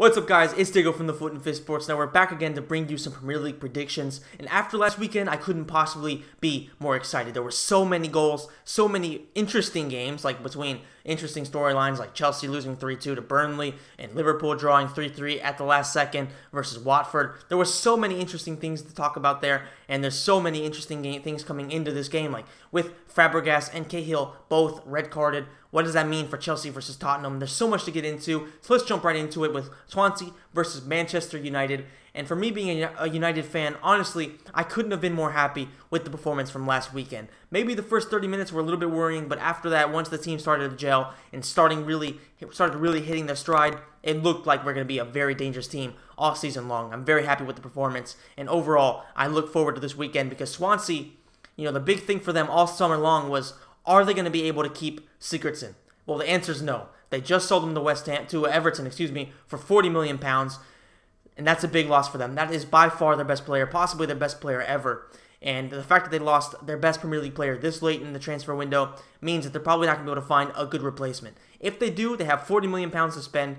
What's up, guys? It's Diego from the Foot and Fist Sports Network back again to bring you some Premier League predictions. And after last weekend, I couldn't possibly be more excited. There were so many goals, so many interesting games, like between interesting storylines like Chelsea losing 3 2 to Burnley and Liverpool drawing 3 3 at the last second versus Watford. There were so many interesting things to talk about there, and there's so many interesting things coming into this game, like with Fabregas and Cahill both red carded. What does that mean for Chelsea versus Tottenham? There's so much to get into, so let's jump right into it with Swansea versus Manchester United. And for me being a, United fan, honestly, I couldn't have been more happy with the performance from last weekend. Maybe the first 30 minutes were a little bit worrying, but after that, once the team started to gel and starting really started really hitting their stride, it looked like we're going to be a very dangerous team all season long. I'm very happy with the performance, and overall, I look forward to this weekend because Swansea, you know, the big thing for them all summer long was are they going to be able to keep Sigurdsson? Well, the answer is no. They just sold him to West Ham to Everton, excuse me, for 40 million pounds, and that's a big loss for them. That is by far their best player, possibly their best player ever. And the fact that they lost their best Premier League player this late in the transfer window means that they're probably not going to be able to find a good replacement. If they do, they have 40 million pounds to spend,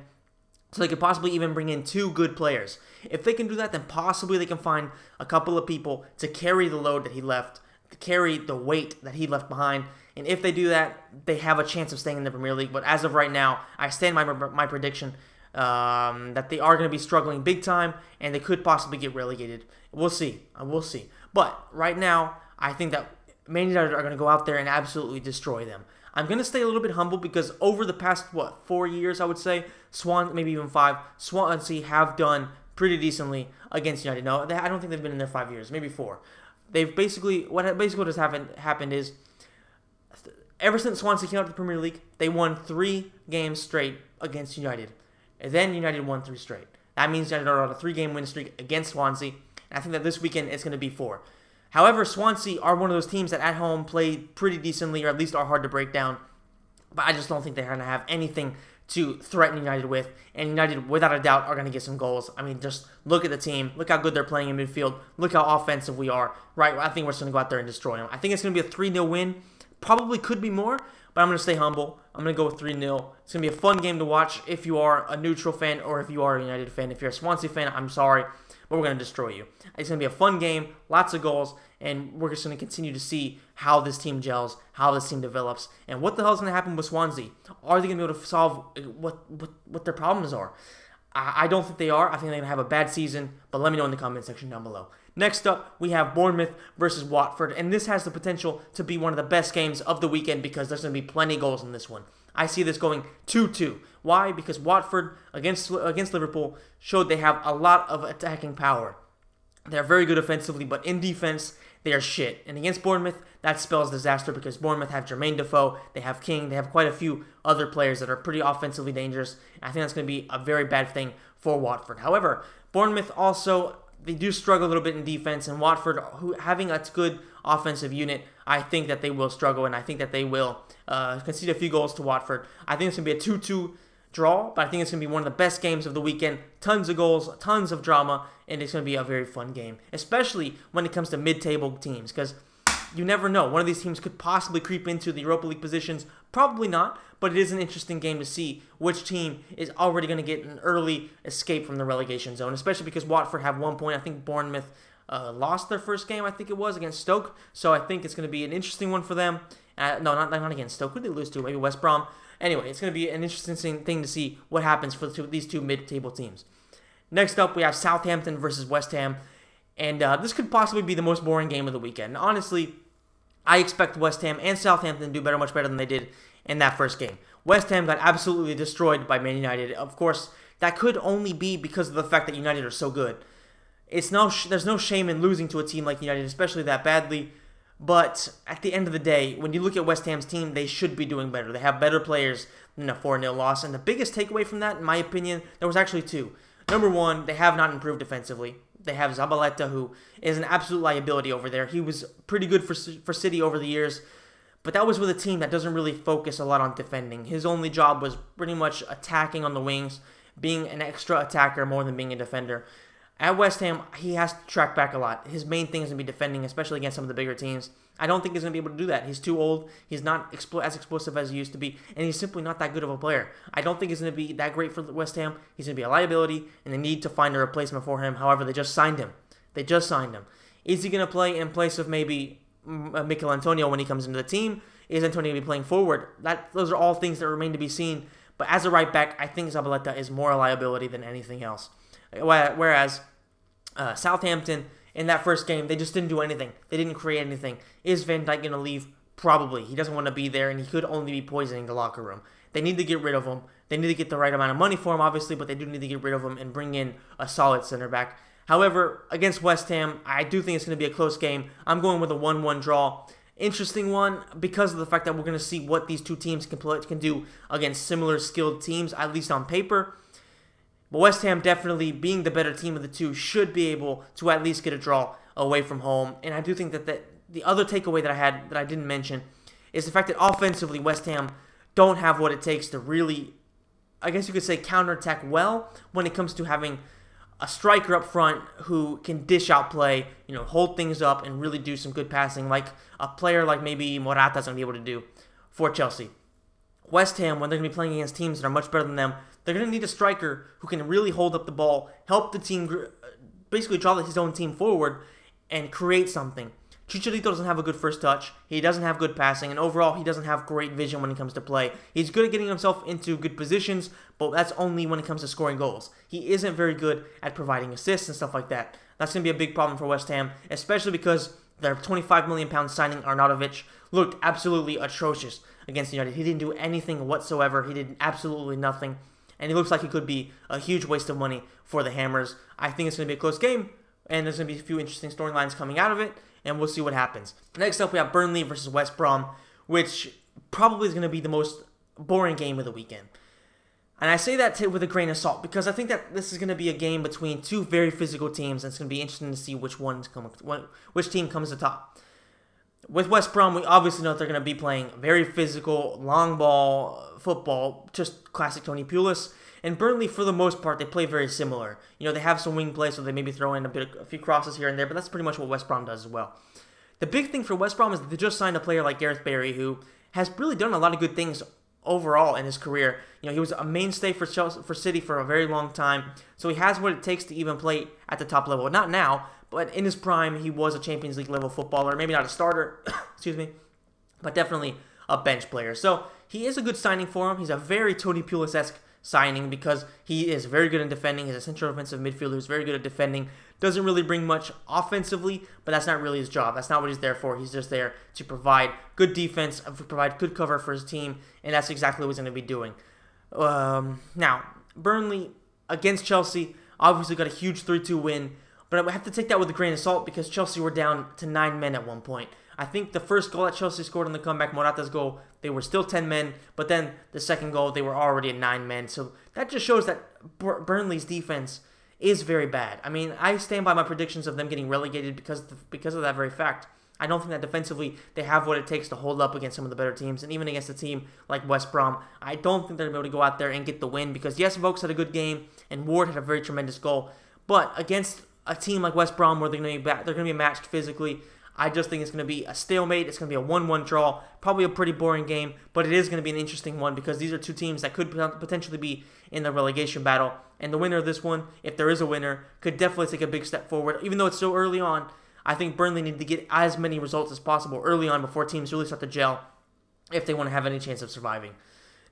so they could possibly even bring in two good players. If they can do that, then possibly they can find a couple of people to carry the load that he left, to carry the weight that he left behind, and if they do that, they have a chance of staying in the Premier League. But as of right now, I stand by my prediction um, that they are going to be struggling big time and they could possibly get relegated. We'll see. Uh, we'll see. But right now, I think that Man United are going to go out there and absolutely destroy them. I'm going to stay a little bit humble because over the past, what, four years, I would say, Swan, maybe even five, Swansea have done pretty decently against United. No, I don't think they've been in there five years, maybe four. They've basically, what basically what has happened, happened is ever since Swansea came out to the Premier League, they won three games straight against United. And then United won three straight. That means United are on a three-game win streak against Swansea. And I think that this weekend it's going to be four. However, Swansea are one of those teams that at home play pretty decently, or at least are hard to break down. But I just don't think they're going to have anything to threaten United with. And United, without a doubt, are going to get some goals. I mean, just look at the team. Look how good they're playing in midfield. Look how offensive we are. Right? I think we're just going to go out there and destroy them. I think it's going to be a 3 0 win. Probably could be more, but I'm going to stay humble. I'm going to go with 3 0. It's going to be a fun game to watch if you are a neutral fan or if you are a United fan. If you're a Swansea fan, I'm sorry, but we're going to destroy you. It's going to be a fun game, lots of goals, and we're just going to continue to see how this team gels, how this team develops, and what the hell is going to happen with Swansea. Are they going to be able to solve uh, what, what, what their problems are? I don't think they are. I think they're going to have a bad season, but let me know in the comment section down below. Next up, we have Bournemouth versus Watford, and this has the potential to be one of the best games of the weekend because there's going to be plenty of goals in this one. I see this going 2-2. Why? Because Watford against against Liverpool showed they have a lot of attacking power. They're very good offensively, but in defense, they are shit. And against Bournemouth, that spells disaster because Bournemouth have Jermaine Defoe, they have King, they have quite a few other players that are pretty offensively dangerous. I think that's going to be a very bad thing for Watford. However, Bournemouth also they do struggle a little bit in defense, and Watford, who having a good offensive unit, I think that they will struggle, and I think that they will uh, concede a few goals to Watford. I think it's going to be a 2 2 draw, but I think it's going to be one of the best games of the weekend. Tons of goals, tons of drama, and it's going to be a very fun game, especially when it comes to mid table teams, because you never know. One of these teams could possibly creep into the Europa League positions. Probably not, but it is an interesting game to see which team is already going to get an early escape from the relegation zone, especially because Watford have one point. I think Bournemouth uh, lost their first game, I think it was, against Stoke. So I think it's going to be an interesting one for them. Uh, no, not, not against Stoke. Who did they lose to? Maybe West Brom. Anyway, it's going to be an interesting thing to see what happens for the two, these two mid-table teams. Next up, we have Southampton versus West Ham. And uh, this could possibly be the most boring game of the weekend. honestly, I expect West Ham and Southampton to do better, much better than they did in that first game. West Ham got absolutely destroyed by Man United. Of course, that could only be because of the fact that United are so good. It's no, there's no shame in losing to a team like United, especially that badly. But at the end of the day, when you look at West Ham's team, they should be doing better. They have better players than a 4 0 loss. And the biggest takeaway from that, in my opinion, there was actually two. Number one, they have not improved defensively. They have Zabaleta, who is an absolute liability over there. He was pretty good for, for City over the years, but that was with a team that doesn't really focus a lot on defending. His only job was pretty much attacking on the wings, being an extra attacker more than being a defender. At West Ham, he has to track back a lot. His main thing is going to be defending, especially against some of the bigger teams. I don't think he's going to be able to do that. He's too old. He's not expl- as explosive as he used to be, and he's simply not that good of a player. I don't think he's going to be that great for West Ham. He's going to be a liability, and they need to find a replacement for him. However, they just signed him. They just signed him. Is he going to play in place of maybe mm, uh, Antonio when he comes into the team? Is Antonio going to be playing forward? That those are all things that remain to be seen. But as a right back, I think Zabaleta is more a liability than anything else. Whereas uh, Southampton in that first game, they just didn't do anything. They didn't create anything. Is Van Dijk going to leave? Probably. He doesn't want to be there, and he could only be poisoning the locker room. They need to get rid of him. They need to get the right amount of money for him, obviously, but they do need to get rid of him and bring in a solid center back. However, against West Ham, I do think it's going to be a close game. I'm going with a 1 1 draw. Interesting one because of the fact that we're going to see what these two teams can, play, can do against similar skilled teams, at least on paper. But West Ham definitely, being the better team of the two, should be able to at least get a draw away from home. And I do think that the, the other takeaway that I had that I didn't mention is the fact that offensively, West Ham don't have what it takes to really, I guess you could say, counterattack well when it comes to having a striker up front who can dish out play, you know, hold things up and really do some good passing, like a player like maybe Morata's going to be able to do for Chelsea. West Ham, when they're going to be playing against teams that are much better than them, they're going to need a striker who can really hold up the ball, help the team, basically draw his own team forward, and create something. Chicharito doesn't have a good first touch. He doesn't have good passing, and overall, he doesn't have great vision when it comes to play. He's good at getting himself into good positions, but that's only when it comes to scoring goals. He isn't very good at providing assists and stuff like that. That's going to be a big problem for West Ham, especially because their 25 million pound signing Arnautovic looked absolutely atrocious against United. He didn't do anything whatsoever. He did absolutely nothing and he looks like he could be a huge waste of money for the Hammers. I think it's going to be a close game, and there's going to be a few interesting storylines coming out of it, and we'll see what happens. Next up, we have Burnley versus West Brom, which probably is going to be the most boring game of the weekend. And I say that with a grain of salt because I think that this is going to be a game between two very physical teams, and it's going to be interesting to see which one's come, which team comes to top. With West Brom, we obviously know they're going to be playing very physical, long ball football, just classic Tony Pulis. And Burnley, for the most part, they play very similar. You know, they have some wing play, so they maybe throw in a bit, a few crosses here and there, but that's pretty much what West Brom does as well. The big thing for West Brom is they just signed a player like Gareth Barry, who has really done a lot of good things overall in his career. You know, he was a mainstay for Chelsea, for City for a very long time, so he has what it takes to even play at the top level. Not now, but in his prime, he was a Champions League level footballer. Maybe not a starter, excuse me, but definitely a bench player. So he is a good signing for him. He's a very Tony Pulis esque signing because he is very good in defending. He's a central offensive midfielder who's very good at defending. Doesn't really bring much offensively, but that's not really his job. That's not what he's there for. He's just there to provide good defense, provide good cover for his team, and that's exactly what he's going to be doing. Um, now, Burnley against Chelsea obviously got a huge 3 2 win. But I have to take that with a grain of salt because Chelsea were down to nine men at one point. I think the first goal that Chelsea scored in the comeback, Morata's goal, they were still 10 men, but then the second goal, they were already at 9 men. So that just shows that Burnley's defense is very bad. I mean, I stand by my predictions of them getting relegated because of, because of that very fact. I don't think that defensively they have what it takes to hold up against some of the better teams, and even against a team like West Brom, I don't think they're going to be able to go out there and get the win because yes, Vokes had a good game and Ward had a very tremendous goal, but against a team like West Brom where they're going to be back, they're going to be matched physically. I just think it's going to be a stalemate. It's going to be a 1-1 draw. Probably a pretty boring game, but it is going to be an interesting one because these are two teams that could potentially be in the relegation battle. And the winner of this one, if there is a winner, could definitely take a big step forward. Even though it's so early on, I think Burnley need to get as many results as possible early on before teams really start to gel if they want to have any chance of surviving.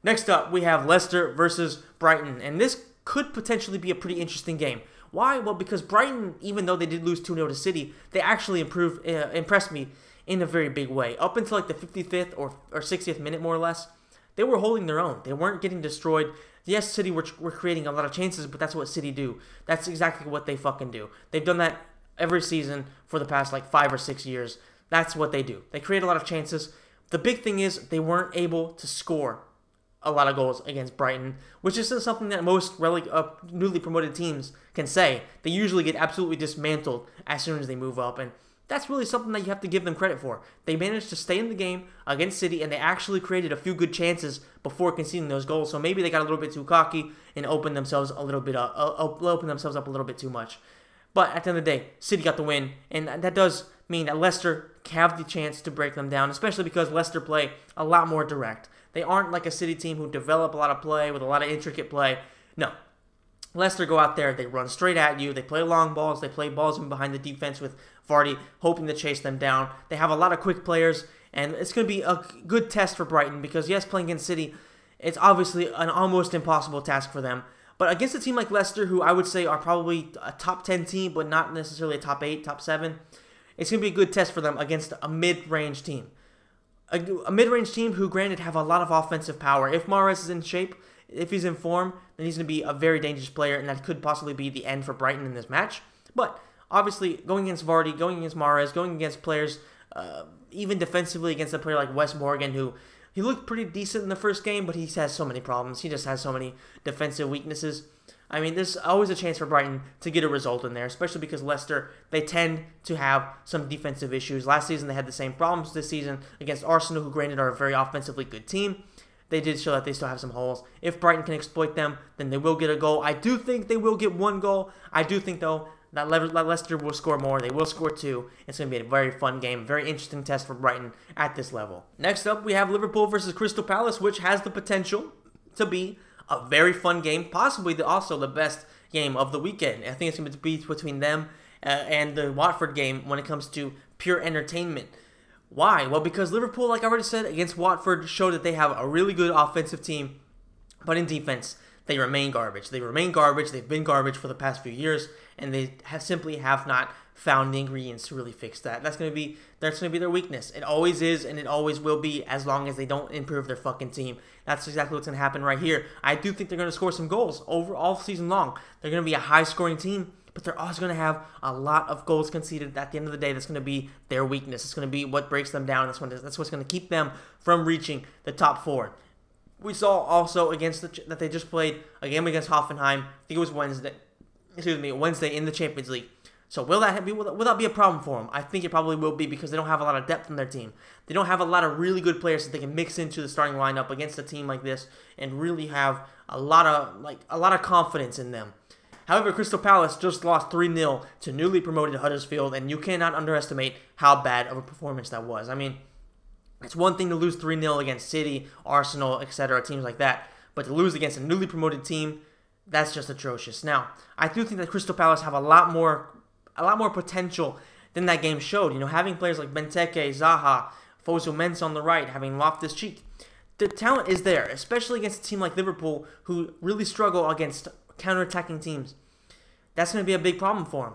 Next up, we have Leicester versus Brighton, and this could potentially be a pretty interesting game. Why? Well, because Brighton, even though they did lose 2 0 to City, they actually improved, uh, impressed me in a very big way. Up until like the 55th or, or 60th minute, more or less, they were holding their own. They weren't getting destroyed. Yes, City were, were creating a lot of chances, but that's what City do. That's exactly what they fucking do. They've done that every season for the past like five or six years. That's what they do. They create a lot of chances. The big thing is they weren't able to score a lot of goals against Brighton, which isn't something that most releg- uh, newly promoted teams can say. They usually get absolutely dismantled as soon as they move up, and that's really something that you have to give them credit for. They managed to stay in the game against City, and they actually created a few good chances before conceding those goals. So maybe they got a little bit too cocky and opened themselves a little bit up, uh, opened themselves up a little bit too much. But at the end of the day, City got the win, and that does mean that Leicester have the chance to break them down, especially because Leicester play a lot more direct. They aren't like a City team who develop a lot of play with a lot of intricate play. No. Leicester go out there, they run straight at you, they play long balls, they play balls in behind the defense with Vardy hoping to chase them down. They have a lot of quick players, and it's going to be a good test for Brighton because, yes, playing against City, it's obviously an almost impossible task for them. But against a team like Leicester, who I would say are probably a top 10 team, but not necessarily a top 8, top 7, it's going to be a good test for them against a mid range team. A, a mid range team who, granted, have a lot of offensive power. If Mahrez is in shape, if he's in form, then he's going to be a very dangerous player, and that could possibly be the end for Brighton in this match. But obviously, going against Vardy, going against Mahrez, going against players, uh, even defensively against a player like Wes Morgan, who he looked pretty decent in the first game, but he has so many problems. He just has so many defensive weaknesses. I mean, there's always a chance for Brighton to get a result in there, especially because Leicester, they tend to have some defensive issues. Last season, they had the same problems this season against Arsenal, who granted are a very offensively good team. They did show that they still have some holes. If Brighton can exploit them, then they will get a goal. I do think they will get one goal. I do think, though, that Leicester will score more. They will score two. It's going to be a very fun game, very interesting test for Brighton at this level. Next up, we have Liverpool versus Crystal Palace, which has the potential to be a very fun game, possibly the, also the best game of the weekend. I think it's going to be between them uh, and the Watford game when it comes to pure entertainment. Why? Well, because Liverpool, like I already said, against Watford showed that they have a really good offensive team, but in defense, they remain garbage. They remain garbage. They've been garbage for the past few years, and they have simply have not found the ingredients to really fix that. That's gonna be that's gonna be their weakness. It always is, and it always will be as long as they don't improve their fucking team. That's exactly what's gonna happen right here. I do think they're gonna score some goals over all season long. They're gonna be a high scoring team, but they're also going to have a lot of goals conceded at the end of the day. That's to be their weakness. It's going to be what breaks them down. That's, that's what's going to keep them from reaching the top four. We saw also against the, that they just played a game against Hoffenheim. I think it was Wednesday. Excuse me, Wednesday in the Champions League. So will that be will that be a problem for them? I think it probably will be because they don't have a lot of depth in their team. They don't have a lot of really good players that they can mix into the starting lineup against a team like this and really have a lot of like a lot of confidence in them. However, Crystal Palace just lost 3-0 to newly promoted Huddersfield and you cannot underestimate how bad of a performance that was. I mean, it's one thing to lose 3 0 against City, Arsenal, etc., teams like that, but to lose against a newly promoted team, that's just atrocious. Now, I do think that Crystal Palace have a lot more a lot more potential than that game showed. You know, having players like Benteke, Zaha, Fosu Mensah on the right, having Loftus Cheek. The talent is there, especially against a team like Liverpool, who really struggle against counter-attacking teams. That's going to be a big problem for them.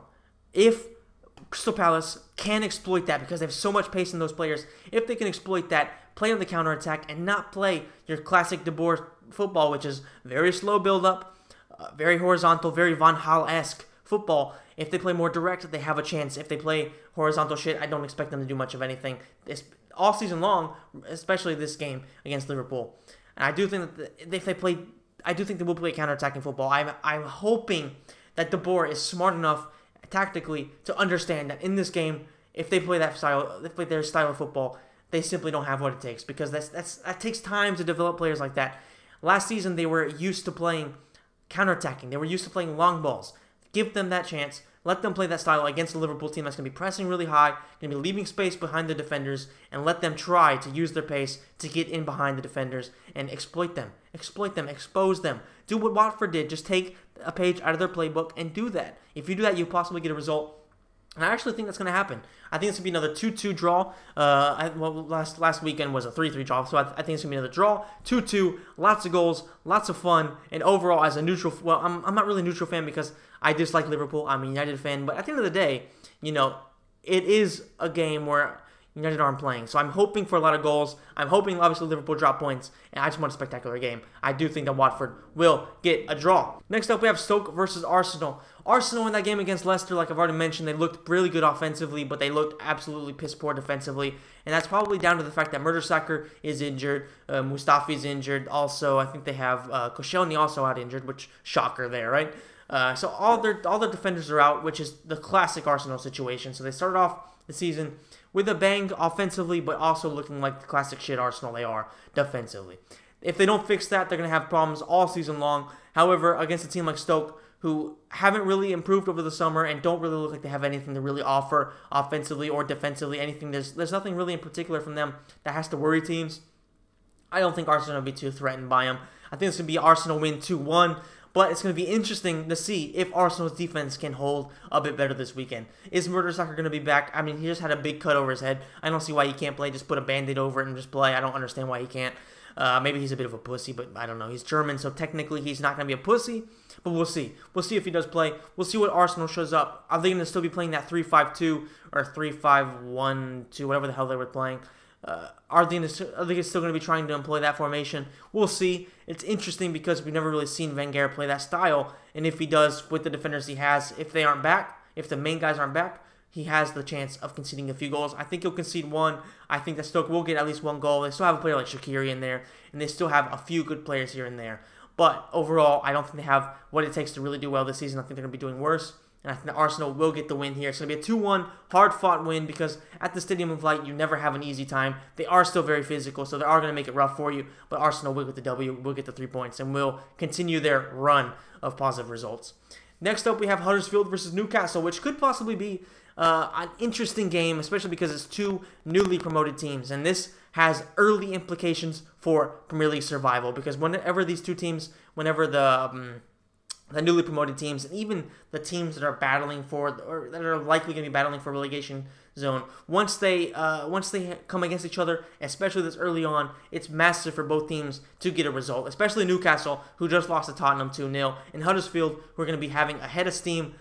If Crystal Palace can exploit that because they have so much pace in those players. If they can exploit that, play on the counter attack, and not play your classic De Boer football, which is very slow build up, uh, very horizontal, very Van Gaal esque football. If they play more direct, they have a chance. If they play horizontal shit, I don't expect them to do much of anything all season long, especially this game against Liverpool. And I do think that if they play, I do think they will play counter-attacking football. I'm I'm hoping that De Boer is smart enough tactically to understand that in this game, if they play that style, if they play their style of football, they simply don't have what it takes because that's that's that takes time to develop players like that. Last season they were used to playing counterattacking. They were used to playing long balls. Give them that chance. Let them play that style against a Liverpool team that's going to be pressing really high, going to be leaving space behind the defenders, and let them try to use their pace to get in behind the defenders and exploit them. Exploit them, expose them. Do what Watford did. Just take a page out of their playbook and do that. If you do that, you'll possibly get a result. I actually think that's going to happen. I think it's going to be another 2-2 draw. Uh, I, well, last last weekend was a 3-3 draw, so I, I think it's going to be another draw. 2-2, lots of goals, lots of fun, and overall, as a neutral, well, I'm, I'm not really a neutral fan because I dislike Liverpool. I'm a United fan, but at the end of the day, you know, it is a game where United aren't playing. So I'm hoping for a lot of goals. I'm hoping, obviously, Liverpool drop points, and I just want a spectacular game. I do think that Watford will get a draw. Next up, we have Stoke versus Arsenal. Arsenal in that game against Leicester, like I've already mentioned, they looked really good offensively, but they looked absolutely piss poor defensively. And that's probably down to the fact that Mertesacker is injured, uh, Mustafi is injured. Also, I think they have uh, Koscielny also out injured, which shocker there, right? Uh, so all their all their defenders are out, which is the classic Arsenal situation. So they started off the season with a bang offensively, but also looking like the classic shit Arsenal they are defensively. If they don't fix that, they're going to have problems all season long. However, against a team like Stoke, who haven't really improved over the summer and don't really look like they have anything to really offer offensively or defensively. Anything there's there's nothing really in particular from them that has to worry teams. I don't think Arsenal will be too threatened by them. I think it's going to be Arsenal win 2 1. But it's going to be interesting to see if Arsenal's defense can hold a bit better this weekend. Is Mertesacker going to be back? I mean, he just had a big cut over his head. I don't see why he can't play. Just put a band-aid over it and just play. I don't understand why he can't. Uh, maybe he's a bit of a pussy, but I don't know. He's German, so technically he's not going to be a pussy. But we'll see. We'll see if he does play. We'll see what Arsenal shows up. Are they going to still be playing that 3-5-2 or 3-5-1-2, whatever the hell they were playing? Uh, are they, are they still going to be trying to employ that formation? We'll see. It's interesting because we've never really seen Wenger play that style, and if he does with the defenders he has, if they aren't back, if the main guys aren't back, he has the chance of conceding a few goals. I think he'll concede one. I think that Stoke will get at least one goal. They still have a player like Shaqiri in there, and they still have a few good players here and there. But overall, I don't think they have what it takes to really do well this season. I think they're going to be doing worse. And I think Arsenal will get the win here. It's going to be a 2 1 hard fought win because at the Stadium of Light, you never have an easy time. They are still very physical, so they are going to make it rough for you. But Arsenal will get the W, will get the three points, and will continue their run of positive results. Next up, we have Huddersfield versus Newcastle, which could possibly be uh, an interesting game, especially because it's two newly promoted teams. And this has early implications for Premier League survival because whenever these two teams, whenever the. Um, the newly promoted teams, and even the teams that are battling for or that are likely going to be battling for relegation zone. Once they uh, once they come against each other, especially this early on, it's massive for both teams to get a result. Especially Newcastle, who just lost to Tottenham 2 0, and Huddersfield, who are going to be having a head of steam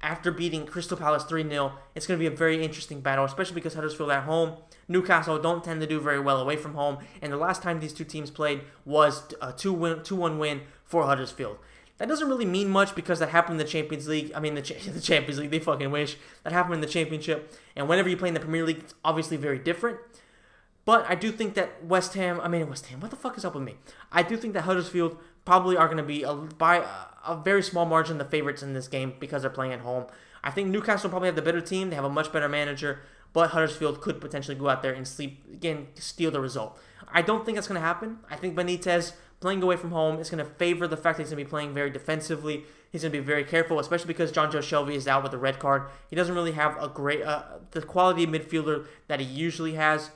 after beating Crystal Palace 3 0. It's going to be a very interesting battle, especially because Huddersfield at home. Newcastle don't tend to do very well away from home, and the last time these two teams played was a 2 1 win for Huddersfield. That doesn't really mean much because that happened in the Champions League. I mean, the, the Champions League, they fucking wish. That happened in the Championship. And whenever you play in the Premier League, it's obviously very different. But I do think that West Ham, I mean, West Ham, what the fuck is up with me? I do think that Huddersfield probably are going to be, a, by a, a very small margin, the favorites in this game because they're playing at home. I think Newcastle probably have the better team. They have a much better manager. But Huddersfield could potentially go out there and sleep, again, steal the result. I don't think that's going to happen. I think Benitez playing away from home is going to favor the fact that he's going to be playing very defensively. He's going to be very careful, especially because Jonjo Shelvey is out with a red card. He doesn't really have a great uh, the quality midfielder that he usually has.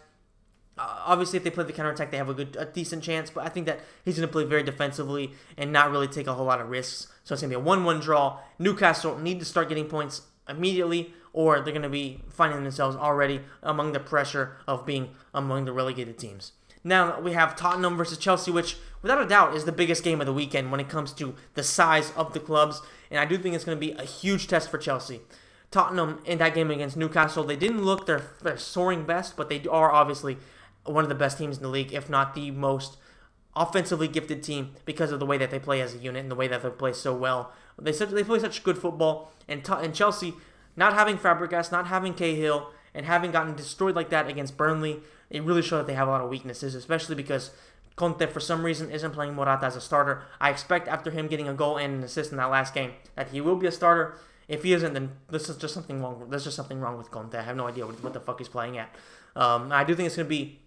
Uh, obviously, if they play the counter attack, they have a good, a decent chance. But I think that he's going to play very defensively and not really take a whole lot of risks. So it's going to be a one-one draw. Newcastle need to start getting points immediately, or they're going to be finding themselves already among the pressure of being among the relegated teams. Now we have Tottenham versus Chelsea, which without a doubt is the biggest game of the weekend when it comes to the size of the clubs. And I do think it's going to be a huge test for Chelsea. Tottenham in that game against Newcastle, they didn't look their, their soaring best, but they are obviously one of the best teams in the league, if not the most offensively gifted team because of the way that they play as a unit and the way that they play so well. They they play such good football, and, and Chelsea not having Fabregas, not having Cahill, and having gotten destroyed like that against Burnley, it really showed that they have a lot of weaknesses, especially because Conte, for some reason, isn't playing Morata as a starter. I expect after him getting a goal and an assist in that last game that he will be a starter. If he isn't, then this is just something wrong. There's just something wrong with Conte. I have no idea what, what the fuck he's playing at. Um, I do think it's going to be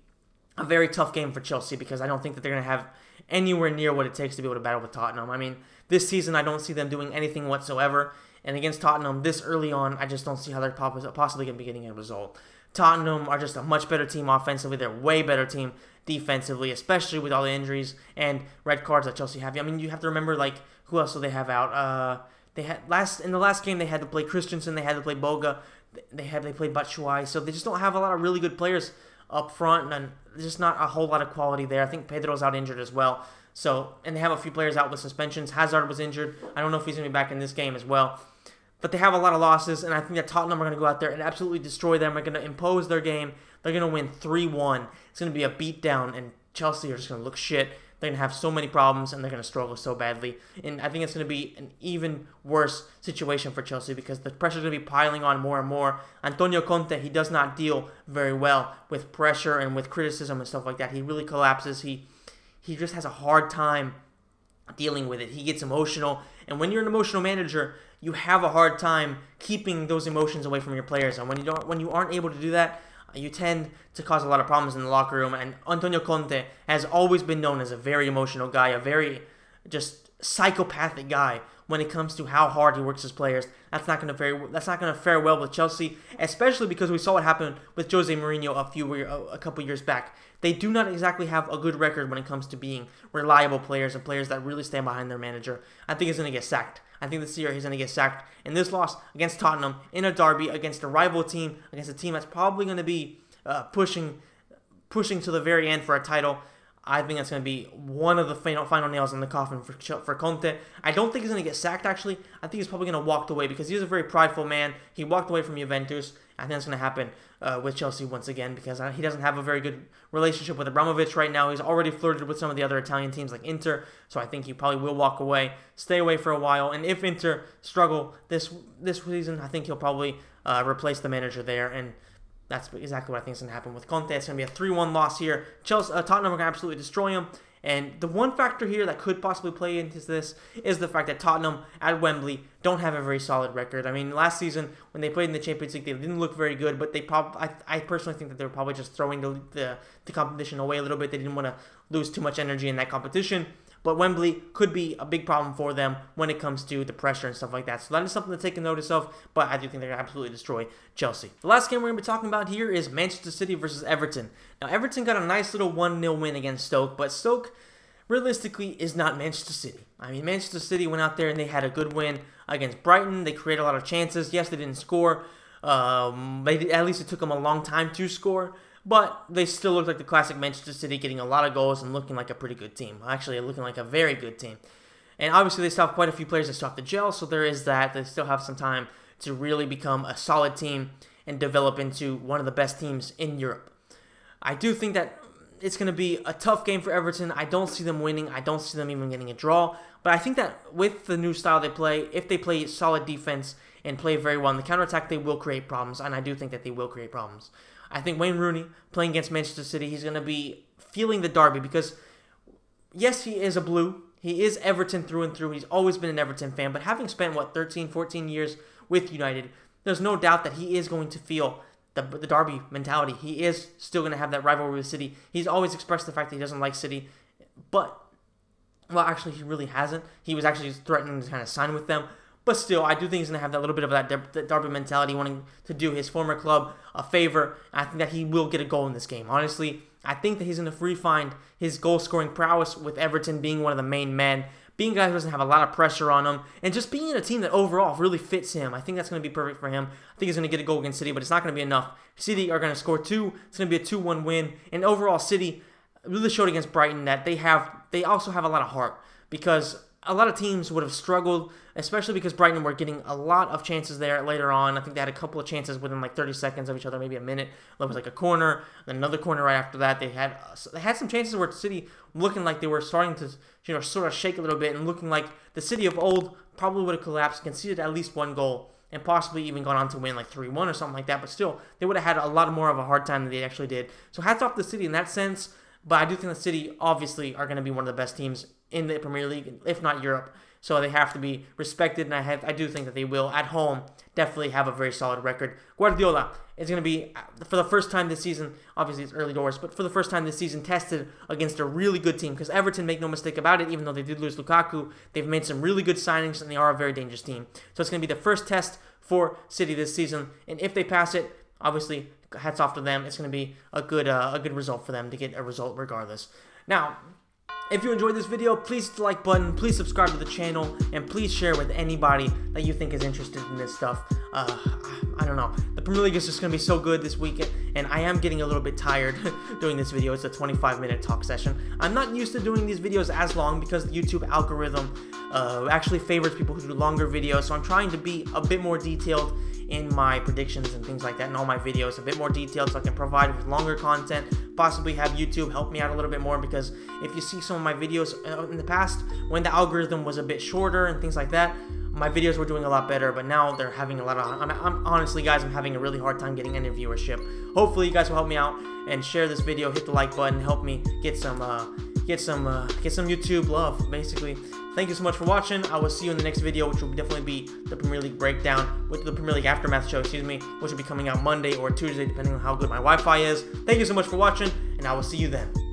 a very tough game for Chelsea because I don't think that they're going to have anywhere near what it takes to be able to battle with Tottenham. I mean, this season I don't see them doing anything whatsoever. And against Tottenham this early on, I just don't see how they're possibly going to be getting a result. Tottenham are just a much better team offensively. They're a way better team defensively, especially with all the injuries and red cards that Chelsea have. I mean, you have to remember like who else do they have out? Uh, they had last in the last game they had to play Christensen, they had to play Boga, they had they played Batshuayi, so they just don't have a lot of really good players up front, and just not a whole lot of quality there. I think Pedro's out injured as well. So, and they have a few players out with suspensions. Hazard was injured. I don't know if he's going to be back in this game as well. But they have a lot of losses, and I think that Tottenham are going to go out there and absolutely destroy them. They're going to impose their game. They're going to win 3 1. It's going to be a beatdown, and Chelsea are just going to look shit. They're going to have so many problems, and they're going to struggle so badly. And I think it's going to be an even worse situation for Chelsea because the pressure is going to be piling on more and more. Antonio Conte, he does not deal very well with pressure and with criticism and stuff like that. He really collapses. He he just has a hard time dealing with it. He gets emotional, and when you're an emotional manager, you have a hard time keeping those emotions away from your players. And when you don't, when you aren't able to do that, you tend to cause a lot of problems in the locker room. And Antonio Conte has always been known as a very emotional guy, a very just psychopathic guy when it comes to how hard he works his players. That's not going to very that's not going to fare well with Chelsea, especially because we saw what happened with Jose Mourinho a few a couple years back. They do not exactly have a good record when it comes to being reliable players and players that really stand behind their manager. I think he's going to get sacked. I think this year he's going to get sacked. And this loss against Tottenham in a derby against a rival team, against a team that's probably going to be uh, pushing pushing to the very end for a title. I think that's going to be one of the final, final nails in the coffin for, for Conte. I don't think he's going to get sacked, actually. I think he's probably going to walk away because he's a very prideful man. He walked away from Juventus. I think that's going to happen uh, with Chelsea once again because he doesn't have a very good relationship with Abramovich right now. He's already flirted with some of the other Italian teams like Inter, so I think he probably will walk away, stay away for a while. And if Inter struggle this this season, I think he'll probably uh, replace the manager there and that's exactly what I think is going to happen with Conte. It's going to be a 3 1 loss here. Chelsea, uh, Tottenham are going to absolutely destroy him. And the one factor here that could possibly play into this is the fact that Tottenham at Wembley don't have a very solid record. I mean, last season when they played in the Champions League, they didn't look very good, but they probably I, I personally think that they were probably just throwing the, the, the competition away a little bit. They didn't want to lose too much energy in that competition. But Wembley could be a big problem for them when it comes to the pressure and stuff like that. So that is something to take notice of, but I do think they're going to absolutely destroy Chelsea. The last game we're going to be talking about here is Manchester City versus Everton. Now, Everton got a nice little 1 0 win against Stoke, but Stoke realistically is not Manchester City. I mean, Manchester City went out there and they had a good win against Brighton. They created a lot of chances. Yes, they didn't score. Um, they, at least it took them a long time to score. But they still look like the classic Manchester City, getting a lot of goals and looking like a pretty good team. Actually, looking like a very good team. And obviously, they still have quite a few players that still have to gel, so there is that. They still have some time to really become a solid team and develop into one of the best teams in Europe. I do think that it's going to be a tough game for Everton. I don't see them winning. I don't see them even getting a draw. But I think that with the new style they play, if they play solid defense and play very well in the counterattack, they will create problems. And I do think that they will create problems. I think Wayne Rooney playing against Manchester City, he's going to be feeling the derby because, yes, he is a blue. He is Everton through and through. He's always been an Everton fan. But having spent, what, 13, 14 years with United, there's no doubt that he is going to feel the, the Derby mentality. He is still going to have that rivalry with City. He's always expressed the fact that he doesn't like City. But, well, actually, he really hasn't. He was actually threatening to kind of sign with them. But still, I do think he's going to have that little bit of that Derby mentality, wanting to do his former club a favor. I think that he will get a goal in this game. Honestly, I think that he's going to free find his goal scoring prowess with Everton being one of the main men, being a guy who doesn't have a lot of pressure on him, and just being in a team that overall really fits him. I think that's going to be perfect for him. I think he's going to get a goal against City, but it's not going to be enough. City are going to score two. It's going to be a 2 1 win. And overall, City really showed against Brighton that they have they also have a lot of heart because a lot of teams would have struggled, especially because Brighton were getting a lot of chances there later on. I think they had a couple of chances within like 30 seconds of each other, maybe a minute. There was like a corner, then another corner right after that. They had uh, they had some chances where the City looking like they were starting to you know sort of shake a little bit and looking like the City of old probably would have collapsed, conceded at least one goal, and possibly even gone on to win like 3-1 or something like that. But still, they would have had a lot more of a hard time than they actually did. So hats off to the City in that sense. But I do think the City obviously are going to be one of the best teams in the Premier League, if not Europe. So they have to be respected, and I have I do think that they will at home definitely have a very solid record. Guardiola is going to be uh, for the first time this season. Obviously, it's early doors, but for the first time this season, tested against a really good team. Because Everton, make no mistake about it, even though they did lose Lukaku, they've made some really good signings, and they are a very dangerous team. So it's going to be the first test for City this season, and if they pass it, obviously hats off to them. It's going to be a good uh, a good result for them to get a result regardless. Now, if you enjoyed this video, please hit the like button, please subscribe to the channel, and please share with anybody that you think is interested in this stuff. Uh, I don't know. The Premier League is just going to be so good this weekend, and I am getting a little bit tired doing this video. It's a 25 minute talk session. I'm not used to doing these videos as long because the YouTube algorithm uh, actually favors people who do longer videos, so I'm trying to be a bit more detailed in my predictions and things like that in all my videos a bit more detailed so I can provide with longer content possibly have YouTube help me out a little bit more because if you see some of my videos uh, in the past when the algorithm was a bit shorter and things like that my videos were doing a lot better but now they're having a lot of I'm, I'm honestly guys I'm having a really hard time getting any viewership hopefully you guys will help me out and share this video hit the like button help me get some uh, get some uh, get some YouTube love basically Thank you so much for watching. I will see you in the next video, which will definitely be the Premier League breakdown with the Premier League Aftermath show, excuse me, which will be coming out Monday or Tuesday, depending on how good my Wi-Fi is. Thank you so much for watching, and I will see you then.